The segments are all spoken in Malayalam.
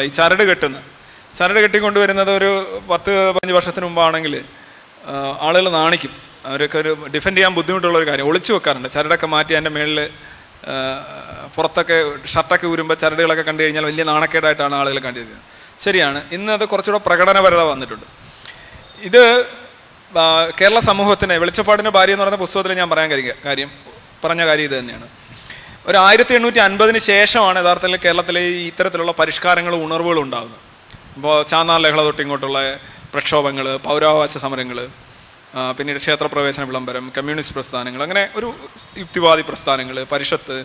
അല്ല ഈ ചരട് കെട്ടുന്ന. ചരട് കെട്ടിക്കൊണ്ടുവരുന്നത് ഒരു പത്ത് പതിനഞ്ച് വർഷത്തിന് മുമ്പാണെങ്കിൽ ആളുകൾ നാണിക്കും. അവരൊക്കെ ഒരു ഡിഫെൻഡ് ചെയ്യാൻ ബുദ്ധിമുട്ടുള്ള ഒരു കാര്യം. ഒളിച്ചു വെക്കാറുണ്ട്. ചരടൊക്കെ മാറ്റി അതിന്റെ മേളിൽ പുറത്തൊക്കെ ഷർട്ടൊക്കെ ഊരുമ്പോൾ ചരടുകളൊക്കെ കണ്ടു കഴിഞ്ഞാൽ വലിയ നാണക്കേടായിട്ടാണ് ആളുകൾ കണ്ടിരുന്നത് ശരിയാണ്. ഇന്ന് അത് കുറച്ചുകൂടെ പ്രകടനപരത വന്നിട്ടുണ്ട്. ഇത് കേരള സമൂഹത്തിന് വെളിച്ചപ്പാടിന്റെ ഭാര്യ എന്ന് പറയുന്ന പുസ്തകത്തിൽ ഞാൻ പറയാൻ കാര്യം കാര്യം പറഞ്ഞ കാര്യം ഇത് തന്നെയാണ്. ഒരു ആയിരത്തി എണ്ണൂറ്റി അൻപതിന് ശേഷമാണ് യഥാർത്ഥത്തിൽ കേരളത്തിലെ ഈ ഇത്തരത്തിലുള്ള പരിഷ്കാരങ്ങളും ഉണർവുകളും ഉണ്ടാകുന്നത്. ഇപ്പോൾ ചാന്നാർ ലഹള തൊട്ട് ഇങ്ങോട്ടുള്ള പ്രക്ഷോഭങ്ങൾ പൗരാവകാശ സമരങ്ങൾ പിന്നീട് ക്ഷേത്രപ്രവേശന വിളംബരം കമ്മ്യൂണിസ്റ്റ് പ്രസ്ഥാനങ്ങൾ അങ്ങനെ ഒരു യുക്തിവാദി പ്രസ്ഥാനങ്ങൾ പരിഷത്ത്.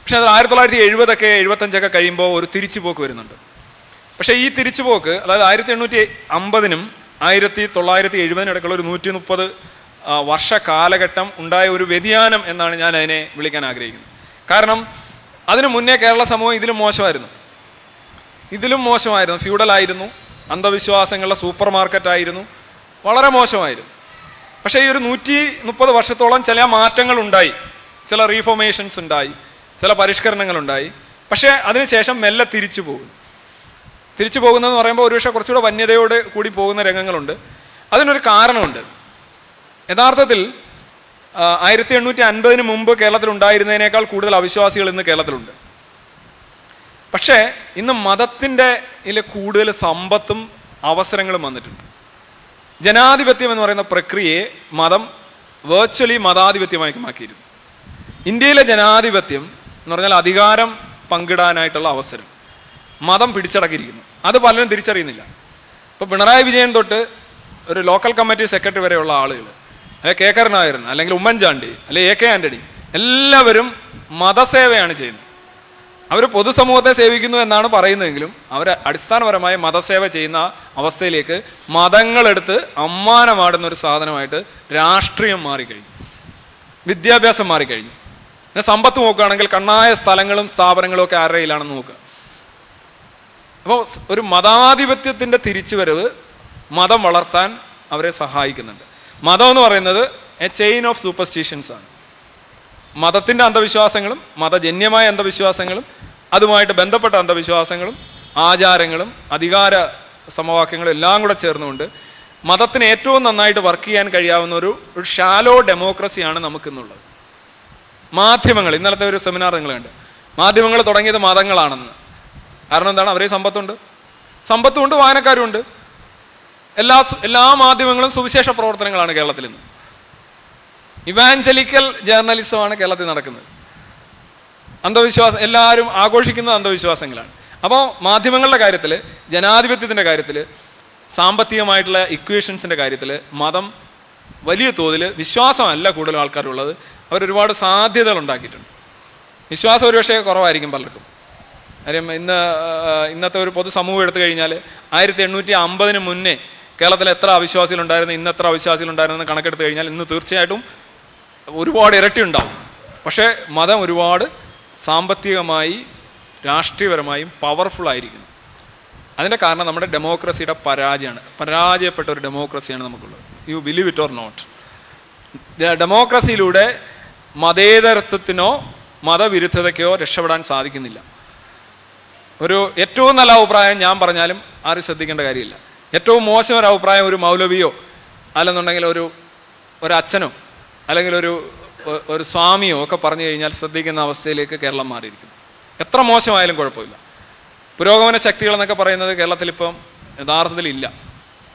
പക്ഷേ അത് ആയിരത്തി തൊള്ളായിരത്തി എഴുപതൊക്കെ എഴുപത്തഞ്ചൊക്കെ കഴിയുമ്പോൾ ഒരു തിരിച്ചുപോക്ക് വരുന്നുണ്ട്. പക്ഷേ ഈ തിരിച്ചുപോക്ക് അതായത് ആയിരത്തി എണ്ണൂറ്റി അമ്പതിനും ആയിരത്തി തൊള്ളായിരത്തി എഴുപതിനും ഇടയ്ക്കുള്ള ഒരു നൂറ്റി മുപ്പത് വർഷ കാലഘട്ടം ഉണ്ടായ ഒരു വ്യതിയാനം എന്നാണ് ഞാൻ അതിനെ വിളിക്കാൻ ആഗ്രഹിക്കുന്നത്. കാരണം അതിനു മുന്നേ കേരള സമൂഹം ഇതിലും മോശമായിരുന്നു. ഇതിലും മോശമായിരുന്നു. ഫ്യൂഡലായിരുന്നു അന്ധവിശ്വാസങ്ങളുടെ സൂപ്പർ മാർക്കറ്റായിരുന്നു വളരെ മോശമായിരുന്നു. പക്ഷേ ഈ ഒരു നൂറ്റി മുപ്പത് വർഷത്തോളം ചില മാറ്റങ്ങൾ ഉണ്ടായി. ചില റീഫോർമേഷൻസ് ഉണ്ടായി. ചില പരിഷ്കരണങ്ങൾ ഉണ്ടായി. പക്ഷേ അതിനുശേഷം മെല്ലെ തിരിച്ചു പോകും തിരിച്ചു പോകുന്നതെന്ന് പറയുമ്പോൾ ഒരുപക്ഷെ കുറച്ചുകൂടെ വന്യതയോട് കൂടി പോകുന്ന രംഗങ്ങളുണ്ട്. അതിനൊരു കാരണമുണ്ട്. യഥാർത്ഥത്തിൽ ആയിരത്തി എണ്ണൂറ്റി അൻപതിന് മുമ്പ് കേരളത്തിൽ ഉണ്ടായിരുന്നതിനേക്കാൾ കൂടുതൽ അവിശ്വാസികൾ ഇന്ന് കേരളത്തിലുണ്ട്. പക്ഷേ ഇന്ന് മതത്തിന്റെ കൂടുതൽ സമ്പത്തും അവസരങ്ങളും വന്നിട്ടുണ്ട്. ജനാധിപത്യം എന്ന് പറയുന്ന പ്രക്രിയയെ മതം വെർച്വലി മതാധിപത്യമായി മാക്കിയിരുന്നു ഇന്ത്യയിലെ ജനാധിപത്യം എന്ന് പറഞ്ഞാൽ അധികാരം പങ്കിടാനായിട്ടുള്ള അവസരം. മതം പിടിച്ചടക്കിയിരിക്കുന്നു. അത് പലരും തിരിച്ചറിയുന്നില്ല. ഇപ്പോൾ പിണറായി വിജയൻ തൊട്ട് ഒരു ലോക്കൽ കമ്മിറ്റി സെക്രട്ടറി വരെയുള്ള ആളുകൾ അല്ലെ കെ കരുണാകരൻ അല്ലെങ്കിൽ ഉമ്മൻചാണ്ടി അല്ലെ എ കെ ആന്റണി എല്ലാവരും മതസേവയാണ് ചെയ്യുന്നത്. അവർ പൊതുസമൂഹത്തെ സേവിക്കുന്നു എന്നാണ് പറയുന്നതെങ്കിലും അവർ അടിസ്ഥാനപരമായി മതസേവ ചെയ്യുന്ന അവസ്ഥയിലേക്ക് മതങ്ങളെടുത്ത് അമ്മാനമാടുന്ന ഒരു സാധനമായിട്ട് രാഷ്ട്രീയം മാറിക്കഴിഞ്ഞു. വിദ്യാഭ്യാസം മാറിക്കഴിഞ്ഞു. പിന്നെ സമ്പത്ത് നോക്കുകയാണെങ്കിൽ കണ്ണായ സ്ഥലങ്ങളും സ്ഥാപനങ്ങളും ഒക്കെ ആരുടെ കയ്യിലാണെന്ന് നോക്കുക. അപ്പോൾ ഒരു മതാധിപത്യത്തിന്റെ തിരിച്ചുവരവ് മതം വളർത്താൻ അവരെ സഹായിക്കുന്നുണ്ട്. മതം എന്ന് പറയുന്നത് എ ചെയിൻ ഓഫ് സൂപ്പർസ്റ്റിഷ്യൻസ് ആണ്. മതത്തിന്റെ അന്ധവിശ്വാസങ്ങളും മതജന്യമായ അന്ധവിശ്വാസങ്ങളും അതുമായിട്ട് ബന്ധപ്പെട്ട അന്ധവിശ്വാസങ്ങളും ആചാരങ്ങളും അധികാര സമവാക്യങ്ങളും എല്ലാം കൂടെ ചേർന്നുകൊണ്ട് മതത്തിന് ഏറ്റവും നന്നായിട്ട് വർക്ക് ചെയ്യാൻ കഴിയാവുന്ന ഒരു ഒരു ഷാലോ ഡെമോക്രസിയാണ് നമുക്കിന്നുള്ളത്. മാധ്യമങ്ങൾ ഇന്നലത്തെ ഒരു സെമിനാർ നിങ്ങൾ കണ്ട്. മാധ്യമങ്ങൾ തുടങ്ങിയത് മതങ്ങളാണെന്ന്. കാരണം എന്താണ്? അവരെ സമ്പത്തുണ്ട്. സമ്പത്തുമുണ്ട് വായനക്കാരുമുണ്ട്. എല്ലാ എല്ലാ മാധ്യമങ്ങളും സുവിശേഷ പ്രവർത്തനങ്ങളാണ് കേരളത്തിൽ ഇന്ന്. ഇവാഞ്ചലിക്കൽ ജേർണലിസമാണ് കേരളത്തിൽ നടക്കുന്നത്. അന്ധവിശ്വാസം എല്ലാവരും ആഘോഷിക്കുന്ന അന്ധവിശ്വാസങ്ങളാണ്. അപ്പോൾ മാധ്യമങ്ങളുടെ കാര്യത്തിൽ ജനാധിപത്യത്തിന്റെ കാര്യത്തിൽ സാമ്പത്തികമായിട്ടുള്ള ഇക്വേഷൻസിന്റെ കാര്യത്തിൽ മതം വലിയ തോതിൽ വിശ്വാസമല്ല കൂടുതൽ ആൾക്കാരുള്ളത്. അവരൊരുപാട് സാധ്യതകൾ ഉണ്ടാക്കിയിട്ടുണ്ട്. വിശ്വാസം ഒരുപക്ഷെ കുറവായിരിക്കും പലർക്കും. കാര്യം ഇന്ന് ഇന്നത്തെ ഒരു പൊതുസമൂഹം എടുത്തു കഴിഞ്ഞാൽ ആയിരത്തി എണ്ണൂറ്റി അമ്പതിന് മുന്നേ കേരളത്തിൽ എത്ര അവിശ്വാസികളുണ്ടായിരുന്നു ഇന്ന് എത്ര അവിശ്വാസികളുണ്ടായിരുന്നു കണക്കെടുത്ത് കഴിഞ്ഞാൽ ഇന്ന് തീർച്ചയായിട്ടും ഒരുപാട് ഇരട്ടി ഉണ്ടാവും. പക്ഷേ മതം ഒരുപാട് സാമ്പത്തികമായി രാഷ്ട്രീയപരമായും പവർഫുൾ ആയിരിക്കുന്നു. അതിന്റെ കാരണം നമ്മുടെ ഡെമോക്രസിയുടെ പരാജയമാണ്. പരാജയപ്പെട്ട ഒരു ഡെമോക്രസിയാണ് നമുക്കുള്ളത്. You believe it or not ഡെമോക്രസിയിലൂടെ മതേതരത്വത്തിനോ മതവിരുദ്ധതയ്ക്കോ രക്ഷപ്പെടാൻ സാധിക്കുന്നില്ല. ഒരു ഏറ്റവും നല്ല അഭിപ്രായം ഞാൻ പറഞ്ഞാലും ആരും ശ്രദ്ധിക്കേണ്ട കാര്യമില്ല. ഏറ്റവും മോശം ഒരു അഭിപ്രായം ഒരു മൗലവിയോ അല്ലെന്നുണ്ടെങ്കിൽ ഒരു ഒരു അച്ഛനോ അല്ലെങ്കിൽ ഒരു ഒരു സ്വാമിയോ ഒക്കെ പറഞ്ഞു കഴിഞ്ഞാൽ ശ്രദ്ധിക്കുന്ന അവസ്ഥയിലേക്ക് കേരളം മാറിയിരിക്കുന്നു. എത്ര മോശമായാലും കുഴപ്പമില്ല. പുരോഗമന ശക്തികൾ എന്നൊക്കെ പറയുന്നത് കേരളത്തിൽ ഇപ്പം യഥാർത്ഥത്തിൽ ഇല്ല.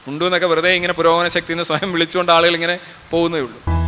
ഉണ്ടെന്നൊക്കെ വെറുതെ ഇങ്ങനെ പുരോഗമന ശക്തി എന്ന് സ്വയം വിളിച്ചുകൊണ്ട് ആളുകൾ ഇങ്ങനെ പോകുന്നേ ഉള്ളൂ.